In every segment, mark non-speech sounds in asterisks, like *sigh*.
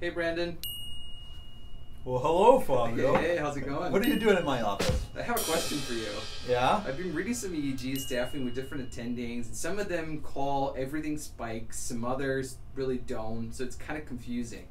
Hey, Brandon. Well, hello, Fabio. Hey, how's it going? What are you doing in my office? I have a question for you. Yeah? I've been reading some EEG staffing with different attendings, and some of them call everything spikes, some others really don't, so it's kind of confusing.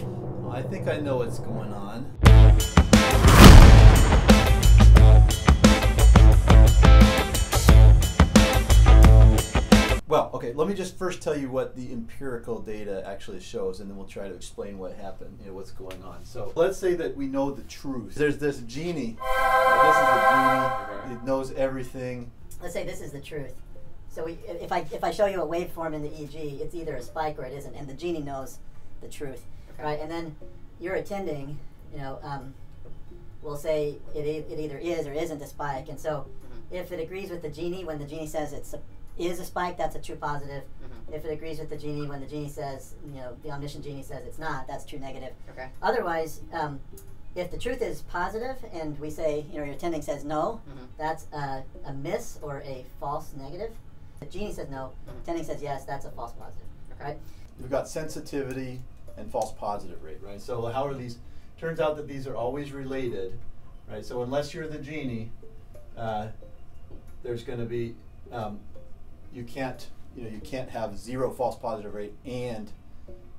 Well, I think I know what's going on. Let me just first tell you what the empirical data actually shows, and then we'll try to explain what happened, you know, what's going on. So let's say that we know the truth. There's this genie. Uh, this is the genie. It knows everything. let's say this is the truth. So we, if I if I show you a waveform in the EEG, it's either a spike or it isn't, and the genie knows the truth, Okay. right? And then you're attending, you know, um, we'll say it, e- it either is or isn't a spike, and so if it agrees with the genie when the genie says it's a, is a spike, that's a true positive. Mhm. If it agrees with the genie when the genie says, you know, the omniscient genie says it's not, that's true negative. Okay. Otherwise, um, if the truth is positive and we say, you know, your attending says no, Mhm. that's a, a miss or a false negative. The genie says no, Mhm. attending says yes, that's a false positive, Okay. right? We've got sensitivity and false positive rate, right? So how are these? Turns out that these are always related, right? So unless you're the genie, uh, there's going to be um, you can't you know you can't have zero false positive rate and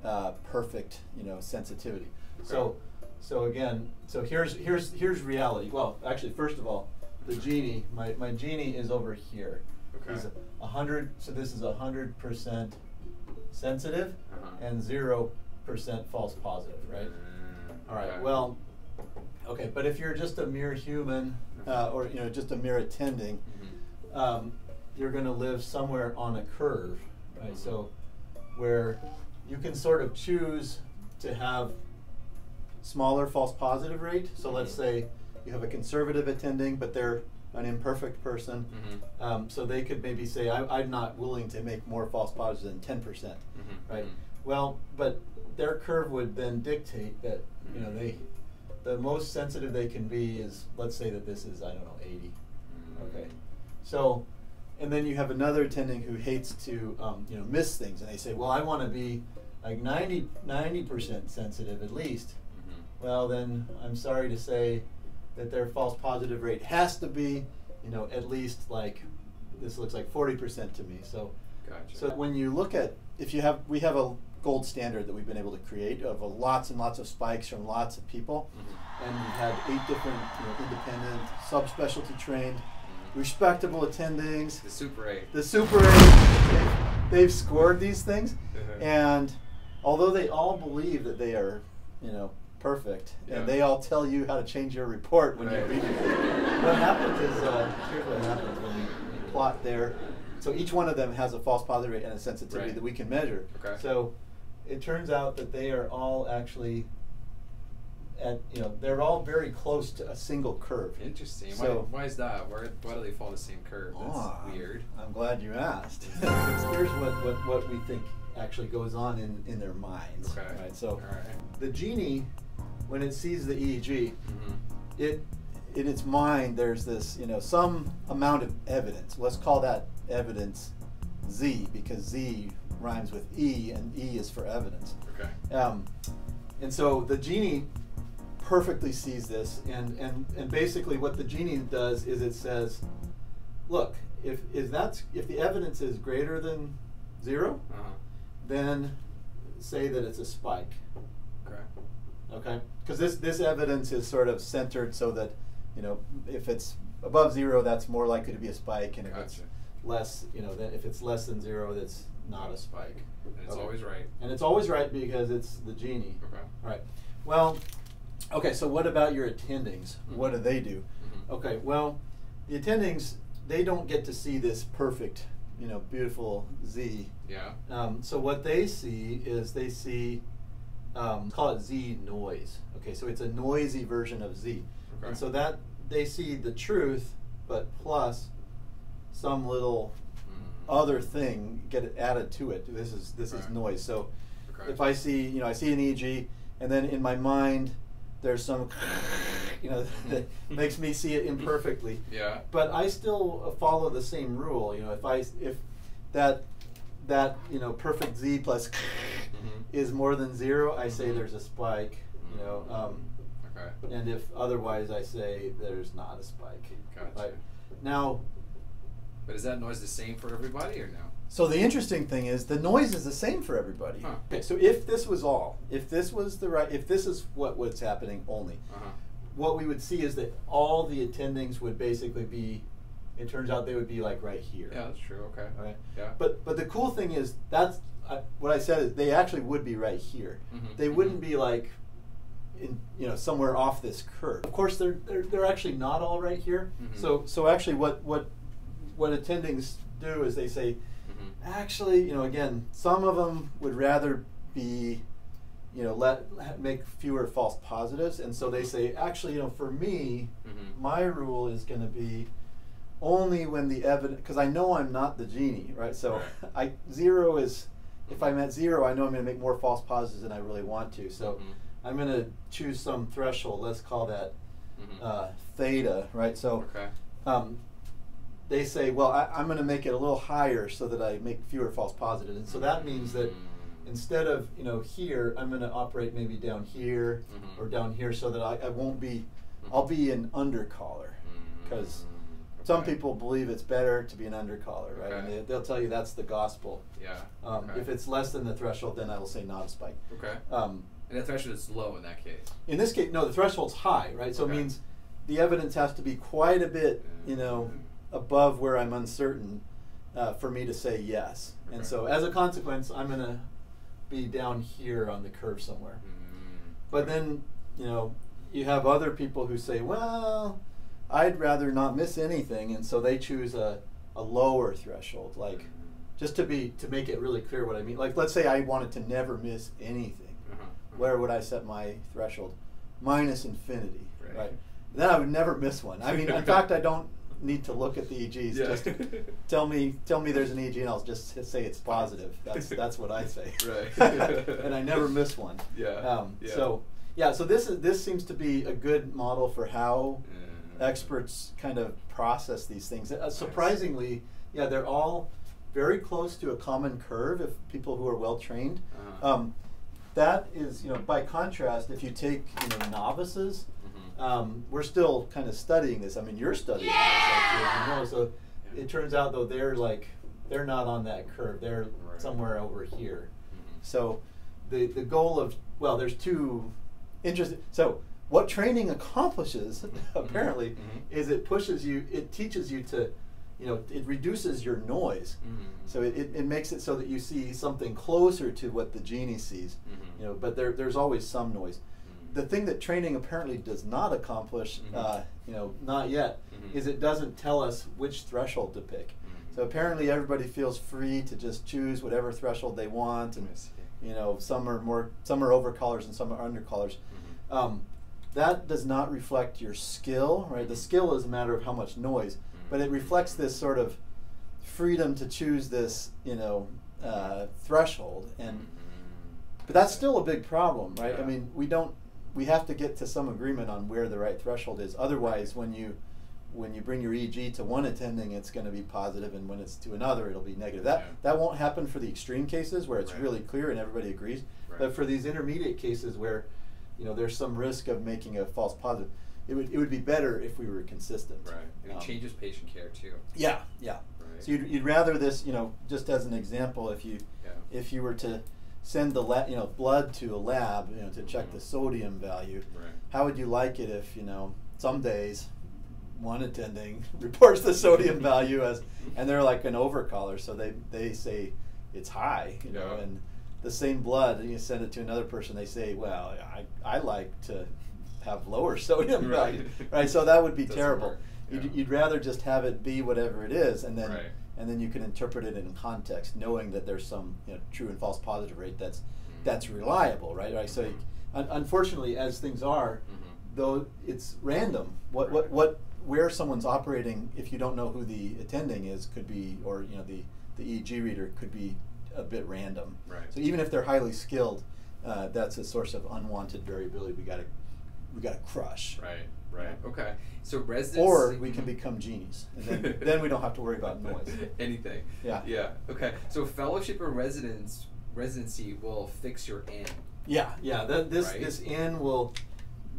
uh, perfect you know sensitivity. So so again, so here's here's here's reality. Well, actually, first of all, the genie, my, my genie is over here. Okay. He's a hundred. So this is a hundred percent sensitive Uh-huh. and zero percent false positive, right? Mm, All right. okay. Well, okay, but if you're just a mere human, uh, or you know, just a mere attending, Mhm. um, you're going to live somewhere on a curve, right? So, where you can sort of choose to have smaller false positive rate. So let's say you have a conservative attending, but they're an imperfect person. Mhm. Um, so they could maybe say, I, I'm not willing to make more false positives than 10%, percent Mhm. right? Mhm. Well, but their curve would then dictate that, you know, they, the most sensitive they can be is, let's say that this is, I don't know, 80. Okay. So, and then you have another attending who hates to, um, you know, miss things, and they say, well, I want to be like 90, 90% sensitive at least. Mhm. Well, then I'm sorry to say that their false positive rate has to be, you know, at least like, this looks like 40% to me. So, Gotcha. so when you look at, if you have, we have a gold standard that we've been able to create of a lots and lots of spikes from lots of people, Mhm. and we've had eight different, you know, independent, subspecialty trained. Respectable attendings. The Super 8. The Super 8, they've, they've scored these things, Uh-huh. and although they all believe that they are, you know, perfect, Yeah. and they all tell you how to change your report when Right. you read it, what happens is, uh, here's what happens when you plot there. So each one of them has a false positive rate and a sensitivity Right. that we can measure. Okay. So it turns out that they are all actually at, you know, they're all very close to a single curve. Interesting. So- why, why is that? Why, why do they follow the same curve? That's Ah, weird. I'm glad you asked. *laughs* Here's what, what, what we think actually goes on in, in their minds. Okay. Right. So the genie, when it sees the EEG, Mhm. it in its mind there's this you know some amount of evidence. Let's call that evidence Z because Z rhymes with E and E is for evidence. Okay. Um, and so the genie perfectly sees this, and, and, and basically what the genie does is it says, look, if is that's if the evidence is greater than zero, Uh-huh. then say that it's a spike. Okay. Okay, because this this evidence is sort of centered so that you know if it's above zero, that's more likely to be a spike, and if it's less, you know, then if it's less than zero, that's not a spike. And it's Okay. always right. And it's always right because it's the genie. Okay. All right. Well, okay. So what about your attendings? What do they do? Mhm. Okay. Well, the attendings they don't get to see this perfect, you know, beautiful Z. Yeah. Um, so what they see is they see, um, call it Z noise. Okay, so it's a noisy version of Z, Okay. and so that they see the truth, but plus some little Mhm. other thing get added to it. This is this is noise. So Okay. if I see, you know, I see an EEG, and then in my mind there's some, *laughs* you know, *laughs* that *laughs* makes me see it imperfectly. Yeah. But I still follow the same rule. You know, if I if that that you know perfect Z plus Mhm. is more than zero, I say Mhm. there's a spike. You know, um, Okay. and if otherwise, I say there's not a spike. Gotcha. Now, But is that noise the same for everybody or no? so the interesting thing is the noise is the same for everybody. Huh. Okay, so if this was all, if this was the right, if this is what was happening only, Uh huh. what we would see is that all the attendings would basically be. It turns out they would be like right here. Yeah, that's true. Okay. All right. Yeah. But but the cool thing is that's uh, what I said is they actually would be right here. Mhm, They wouldn't mhm. be like in you know somewhere off this curve. Of course they're they're, they're actually not all right here. Mhm. So so actually what what what attendings do is they say Mhm. actually you know again some of them would rather be you know let make fewer false positives and so they say actually you know for me Mhm. my rule is going to be only when the evidence because I know I'm not the genie, right? So Right. *laughs* I zero is if I'm at zero, I know I'm going to make more false positives than I really want to. So Mhm. I'm going to choose some threshold. Let's call that Mhm. uh, theta, right? So okay. um, they say, well, I, I'm going to make it a little higher so that I make fewer false positives, and so that means that instead of you know here, I'm going to operate maybe down here Mhm. or down here so that I, I won't be, Mhm. I'll be an undercaller because Mm. some Okay. people believe it's better to be an undercaller, right? And Okay. they, they'll tell you that's the gospel. Yeah. Um, okay. If it's less than the threshold, then I will say not a spike. okay. Um, and the threshold is low in that case. in this case, no, the threshold's high, right? So it means the evidence has to be quite a bit, you know, above where I'm uncertain uh, for me to say yes. And so as a consequence, I'm going to be down here on the curve somewhere. Mm. But then, you know, you have other people who say, well, I'd rather not miss anything, and so they choose a, a lower threshold, like just to be to make it really clear what I mean. Like, let's say I wanted to never miss anything. Uh-huh. Where would I set my threshold? Minus infinity, Right. right? Then I would never miss one. I mean, in *laughs* fact, I don't need to look at the EEGs. Yeah. Just *laughs* tell me, tell me there's an EEG, and I'll just say it's positive. That's *laughs* that's what I say. Right. *laughs* and I never miss one. Yeah, Um, yeah. So yeah, so this is this seems to be a good model for how Uh, experts kind of process these things. Uh, surprisingly, yeah, they're all very close to a common curve. If people who are well trained, Uh-huh. um, that is, you know, by contrast, if you take you know novices. Um, we're still kind of studying this. I mean, you're studying this, actually, you know. So it turns out though they're like they're not on that curve. They're Right. somewhere over here. Mhm. So the the goal of well, there's two interesting. So what training accomplishes *laughs* apparently Mhm. is it pushes you, it teaches you to, you know, it reduces your noise. Mhm. So it, it, it makes it so that you see something closer to what the genie sees. Mhm. You know, but there there's always some noise. The thing that training apparently does not accomplish, Mhm. uh, you know, not yet, Mhm. is it doesn't tell us which threshold to pick. Mhm. So apparently everybody feels free to just choose whatever threshold they want, and you know, some are more, some are overcallers and some are undercallers. Mhm. Um, that does not reflect your skill, right? The Mhm. skill is a matter of how much noise, but it reflects this sort of freedom to choose this, you know, uh, threshold. And but that's still a big problem, right? I mean, we don't, we have to get to some agreement on where the right threshold is. Otherwise, when you when you bring your EEG to one attending, it's going to be positive, and when it's to another, it'll be negative. That Yeah. that won't happen for the extreme cases where it's Right. really clear and everybody agrees. Right. But for these intermediate cases where, you know, there's some risk of making a false positive, it would it would be better if we were consistent. Right. And it Um, changes patient care too. Yeah, yeah. Right. So you'd, you'd rather this, you know, just as an example, if you Yeah. if you were to send the la- you know blood to a lab, you know, to check the Mhm. sodium value, Right. how would you like it if you know some days one attending *laughs* reports the sodium *laughs* value as and they're like an overcaller, so they they say it's high, you know, and the same blood, and you send it to another person, they say, well, I I like to have lower *laughs* sodium Right. value, right? So that would be Doesn't terrible. work, You'd, you'd rather just have it be whatever it is, and then Right. And then you can interpret it in context, knowing that there's some you know, true and false positive rate that's that's reliable, right? Right. So, un- unfortunately, as things are, Mhm. though it's random. What what what where someone's operating, if you don't know who the attending is, could be, or you know the the EEG reader could be a bit random. Right. So even if they're highly skilled, uh, that's a source of unwanted variability. We gotta we gotta crush. Right. Right. Okay. So residents. Or we can Mhm. become genies, and then *laughs* then we don't have to worry about noise. *laughs* Anything. Yeah. Yeah. Okay. So fellowship or residence residency will fix your N. Yeah, yeah. That this Right. this in will,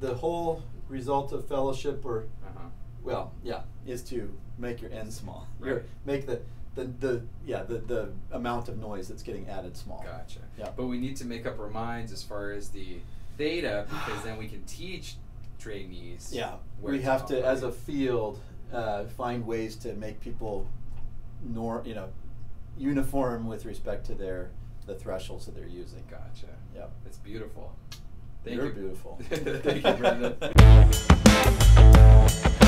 the whole result of fellowship or, Uh-huh. well, yeah, is to make your N small. Your- Right. make the, the the yeah the the amount of noise that's getting added small. Gotcha. Yeah. But we need to make up our minds as far as the theta because then we can teach trainees. Yeah, we have to, as a field, uh, find ways to make people, nor you know, uniform with respect to their the thresholds that they're using. Gotcha. Yep. It's beautiful. Thank You're you. beautiful. *laughs* Thank you, Brandon. *laughs*